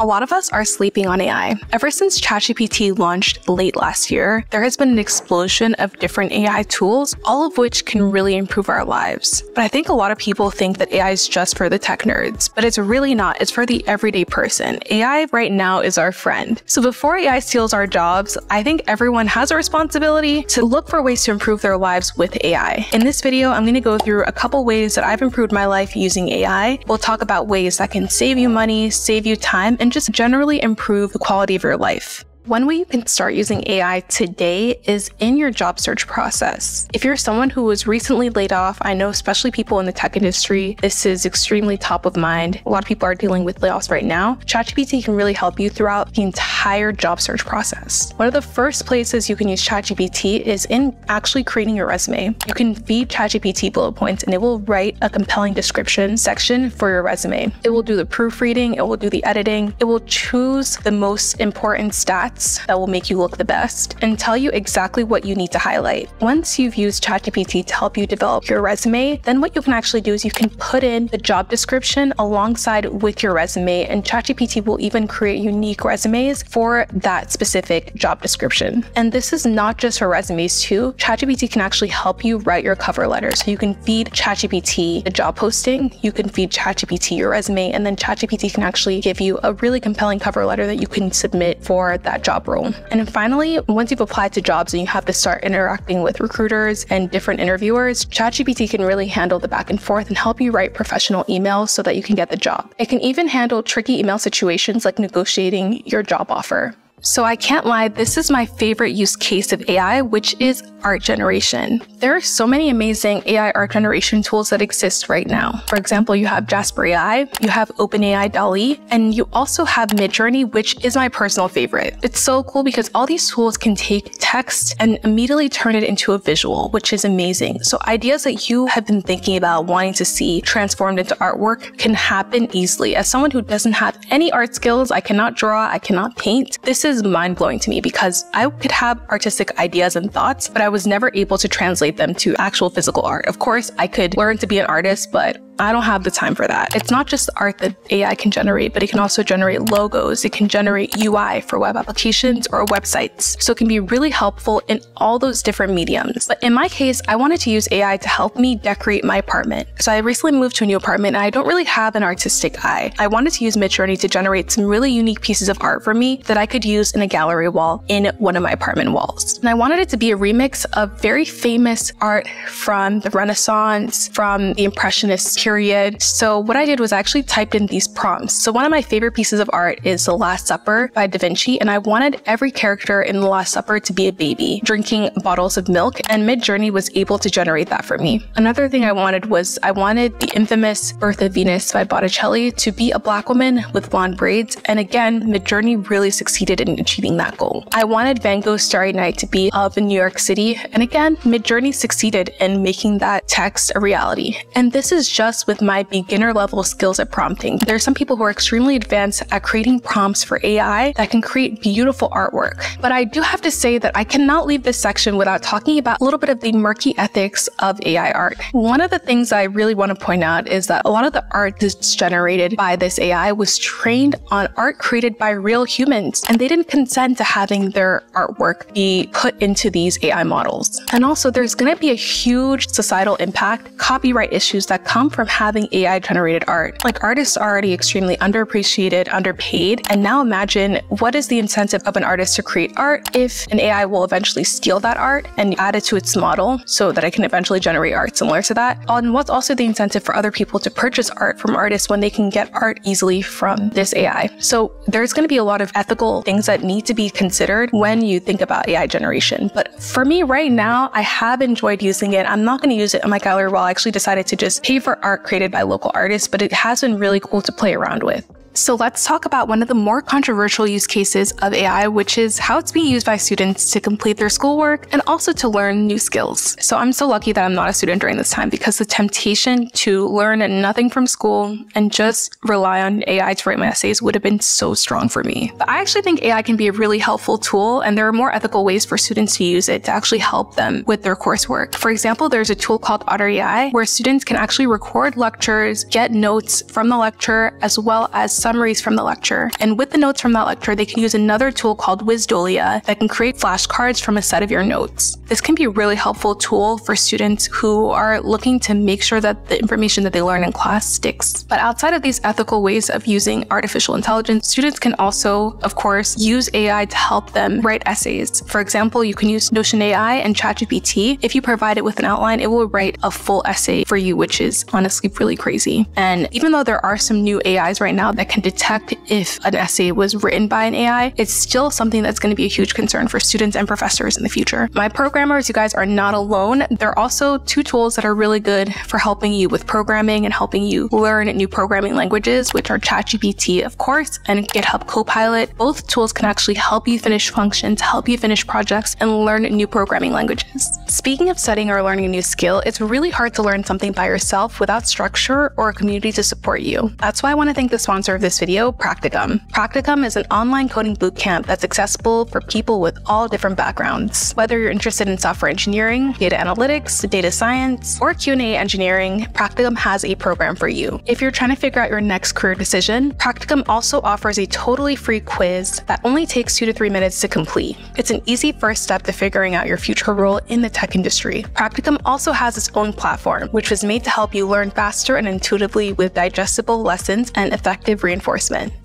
A lot of us are sleeping on AI. Ever since ChatGPT launched late last year, there has been an explosion of different AI tools, all of which can really improve our lives. But I think a lot of people think that AI is just for the tech nerds, but it's really not. It's for the everyday person. AI right now is our friend. So before AI steals our jobs, I think everyone has a responsibility to look for ways to improve their lives with AI. In this video, I'm going to go through a couple ways that I've improved my life using AI. We'll talk about ways that can save you money, save you time, and just generally improve the quality of your life. One way you can start using AI today is in your job search process. If you're someone who was recently laid off, I know especially people in the tech industry, this is extremely top of mind. A lot of people are dealing with layoffs right now. ChatGPT can really help you throughout the entire job search process. One of the first places you can use ChatGPT is in actually creating your resume. You can feed ChatGPT bullet points and it will write a compelling description section for your resume. It will do the proofreading, it will do the editing, it will choose the most important stats that will make you look the best and tell you exactly what you need to highlight. Once you've used ChatGPT to help you develop your resume, then what you can actually do is you can put in the job description alongside with your resume and ChatGPT will even create unique resumes for that specific job description. And this is not just for resumes too. ChatGPT can actually help you write your cover letter. So you can feed ChatGPT the job posting, you can feed ChatGPT your resume, and then ChatGPT can actually give you a really compelling cover letter that you can submit for that job role. And finally, once you've applied to jobs and you have to start interacting with recruiters and different interviewers, ChatGPT can really handle the back and forth and help you write professional emails so that you can get the job. It can even handle tricky email situations like negotiating your job offer. So I can't lie, this is my favorite use case of AI, which is art generation. There are so many amazing AI art generation tools that exist right now. For example, you have Jasper AI, you have OpenAI DALL-E, and you also have Midjourney, which is my personal favorite. It's so cool because all these tools can take text and immediately turn it into a visual, which is amazing. So ideas that you have been thinking about wanting to see transformed into artwork can happen easily. As someone who doesn't have any art skills, I cannot draw, I cannot paint. This is is mind blowing to me because I could have artistic ideas and thoughts, but I was never able to translate them to actual physical art. Of course, I could learn to be an artist, but I don't have the time for that. It's not just art that AI can generate, but it can also generate logos. It can generate UI for web applications or websites. So it can be really helpful in all those different mediums. But in my case, I wanted to use AI to help me decorate my apartment. So I recently moved to a new apartment and I don't really have an artistic eye. I wanted to use Midjourney to generate some really unique pieces of art for me that I could use in a gallery wall in one of my apartment walls. And I wanted it to be a remix of very famous art from the Renaissance, from the Impressionist period. So what I did was I actually typed in these prompts. So one of my favorite pieces of art is The Last Supper by Da Vinci, and I wanted every character in The Last Supper to be a baby, drinking bottles of milk, and Midjourney was able to generate that for me. Another thing I wanted was I wanted the infamous Birth of Venus by Botticelli to be a black woman with blonde braids, and again, Midjourney really succeeded in achieving that goal. I wanted Van Gogh's Starry Night to be of New York City, and again, Midjourney succeeded in making that text a reality. And this is just with my beginner level skills at prompting. There are some people who are extremely advanced at creating prompts for AI that can create beautiful artwork. But I do have to say that I cannot leave this section without talking about a little bit of the murky ethics of AI art. One of the things I really want to point out is that a lot of the art that's generated by this AI was trained on art created by real humans, and they didn't consent to having their artwork be put into these AI models. And also, there's going to be a huge societal impact, copyright issues that come from having AI generated art. Like artists are already extremely underappreciated, underpaid, and now imagine what is the incentive of an artist to create art if an AI will eventually steal that art and add it to its model so that it can eventually generate art similar to that? And what's also the incentive for other people to purchase art from artists when they can get art easily from this AI? So there's going to be a lot of ethical things that need to be considered when you think about AI generation. But for me right now, I have enjoyed using it. I'm not going to use it on my gallery wall. I actually decided to just pay for art created by local artists, but it has been really cool to play around with. So let's talk about one of the more controversial use cases of AI, which is how it's being used by students to complete their schoolwork and also to learn new skills. So I'm so lucky that I'm not a student during this time because the temptation to learn nothing from school and just rely on AI to write my essays would have been so strong for me. But I actually think AI can be a really helpful tool and there are more ethical ways for students to use it to actually help them with their coursework. For example, there's a tool called Otter AI where students can actually record lectures, get notes from the lecture, as well as summaries from the lecture. And with the notes from that lecture, they can use another tool called Wisdolia that can create flashcards from a set of your notes. This can be a really helpful tool for students who are looking to make sure that the information that they learn in class sticks. But outside of these ethical ways of using artificial intelligence, students can also, of course, use AI to help them write essays. For example, you can use Notion AI and ChatGPT. If you provide it with an outline, it will write a full essay for you, which is honestly really crazy. And even though there are some new AIs right now that can detect if an essay was written by an AI, it's still something that's going to be a huge concern for students and professors in the future. My programmers, you guys are not alone. There are also two tools that are really good for helping you with programming and helping you learn new programming languages, which are ChatGPT, of course, and GitHub Copilot. Both tools can actually help you finish functions, help you finish projects, and learn new programming languages. Speaking of studying or learning a new skill, it's really hard to learn something by yourself without structure or a community to support you. That's why I want to thank the sponsor of this video, Practicum. Practicum is an online coding bootcamp that's accessible for people with all different backgrounds. Whether you're interested in software engineering, data analytics, data science, or Q&A engineering, Practicum has a program for you. If you're trying to figure out your next career decision, Practicum also offers a totally free quiz that only takes two to three minutes to complete. It's an easy first step to figuring out your future role in the tech industry. Practicum also has its own platform, which was made to help you learn faster and intuitively with digestible lessons and effective reinforcement.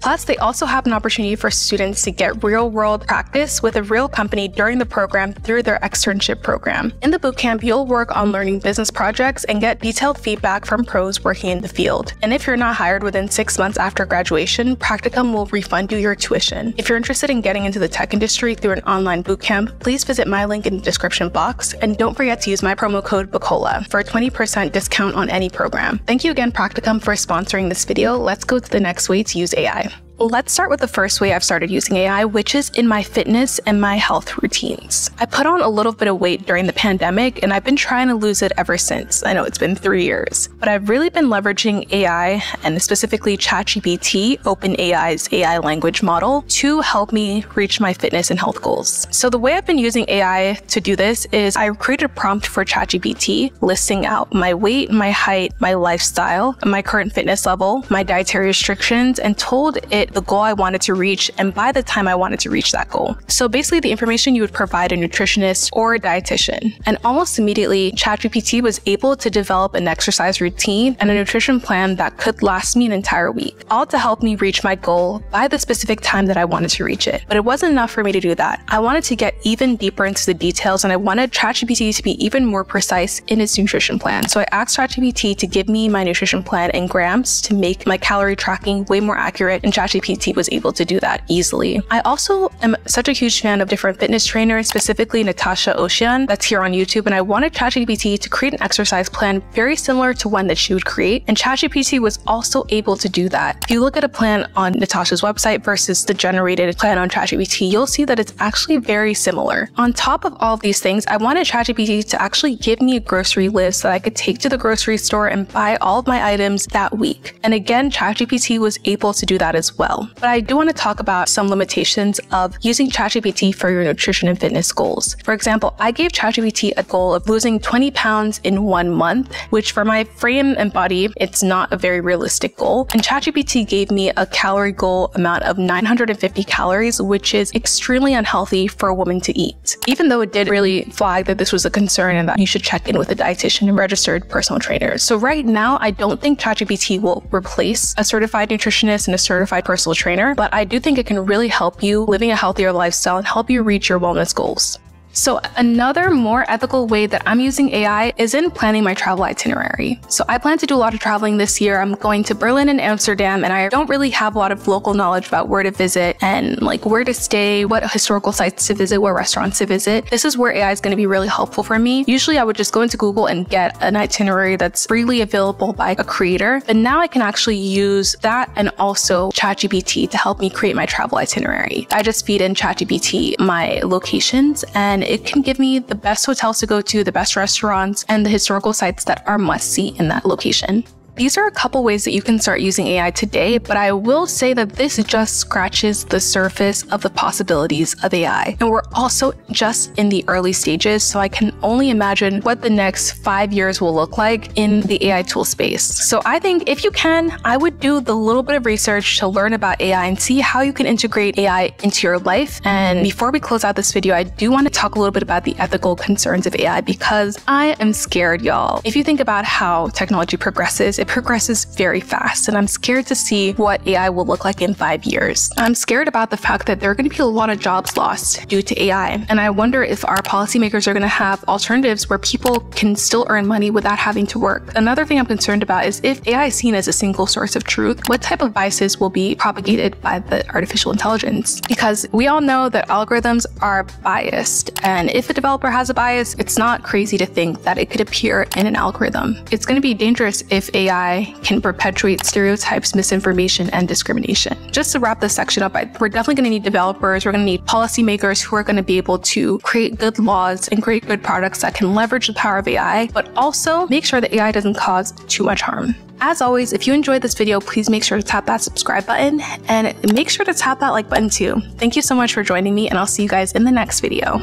Plus, they also have an opportunity for students to get real world practice with a real company during the program through their externship program. In the bootcamp, you'll work on learning business projects and get detailed feedback from pros working in the field. And if you're not hired within six months after graduation, Practicum will refund you your tuition. If you're interested in getting into the tech industry through an online bootcamp, please visit my link in the description box and don't forget to use my promo code BUKOLA for a 20% discount on any program. Thank you again, Practicum, for sponsoring this video. Let's go to the next to use AI. Let's start with the first way I've started using AI, which is in my fitness and my health routines. I put on a little bit of weight during the pandemic and I've been trying to lose it ever since. I know it's been three years, but I've really been leveraging AI and specifically ChatGPT, OpenAI's AI language model, to help me reach my fitness and health goals. So the way I've been using AI to do this is I created a prompt for ChatGPT listing out my weight, my height, my lifestyle, my current fitness level, my dietary restrictions, and told it the goal I wanted to reach and by the time I wanted to reach that goal. So basically the information you would provide a nutritionist or a dietitian. And almost immediately, ChatGPT was able to develop an exercise routine and a nutrition plan that could last me an entire week, all to help me reach my goal by the specific time that I wanted to reach it. But it wasn't enough for me to do that. I wanted to get even deeper into the details and I wanted ChatGPT to be even more precise in its nutrition plan. So I asked ChatGPT to give me my nutrition plan in grams to make my calorie tracking way more accurate and ChatGPT ChatGPT was able to do that easily. I also am such a huge fan of different fitness trainers, specifically Natasha Oceane, that's here on YouTube, and I wanted ChatGPT to create an exercise plan very similar to one that she would create, and ChatGPT was also able to do that. If you look at a plan on Natasha's website versus the generated plan on ChatGPT, you'll see that it's actually very similar. On top of all of these things, I wanted ChatGPT to actually give me a grocery list that I could take to the grocery store and buy all of my items that week. And again, ChatGPT was able to do that as well well. But I do want to talk about some limitations of using ChatGPT for your nutrition and fitness goals. For example, I gave ChatGPT a goal of losing 20 pounds in one month, which for my frame and body, it's not a very realistic goal. And ChatGPT gave me a calorie goal amount of 950 calories, which is extremely unhealthy for a woman to eat. Even though it did really flag that this was a concern and that you should check in with a dietitian and registered personal trainer. So right now, I don't think ChatGPT will replace a certified nutritionist and a certified personal trainer, but I do think it can really help you living a healthier lifestyle and help you reach your wellness goals. So another more ethical way that I'm using AI is in planning my travel itinerary. So I plan to do a lot of traveling this year. I'm going to Berlin and Amsterdam and I don't really have a lot of local knowledge about where to visit and like where to stay, what historical sites to visit, what restaurants to visit. This is where AI is going to be really helpful for me. Usually I would just go into Google and get an itinerary that's freely available by a creator, but now I can actually use that and also ChatGPT to help me create my travel itinerary. I just feed in ChatGPT my locations and it can give me the best hotels to go to, the best restaurants, and the historical sites that are must see in that location. These are a couple ways that you can start using AI today, but I will say that this just scratches the surface of the possibilities of AI. And we're also just in the early stages, so I can only imagine what the next five years will look like in the AI tool space. So I think if you can, I would do the little bit of research to learn about AI and see how you can integrate AI into your life. And before we close out this video, I do want to talk a little bit about the ethical concerns of AI because I am scared, y'all. If you think about how technology progresses, it progresses very fast, and I'm scared to see what AI will look like in five years. I'm scared about the fact that there are going to be a lot of jobs lost due to AI, and I wonder if our policymakers are going to have alternatives where people can still earn money without having to work. Another thing I'm concerned about is if AI is seen as a single source of truth, what type of biases will be propagated by the artificial intelligence? Because we all know that algorithms are biased, and if a developer has a bias, it's not crazy to think that it could appear in an algorithm. It's going to be dangerous if AI can perpetuate stereotypes, misinformation, and discrimination. Just to wrap this section up, we're definitely going to need developers, we're going to need policymakers who are going to be able to create good laws and create good products that can leverage the power of AI, but also make sure that AI doesn't cause too much harm. As always, if you enjoyed this video, please make sure to tap that subscribe button and make sure to tap that like button too. Thank you so much for joining me and I'll see you guys in the next video.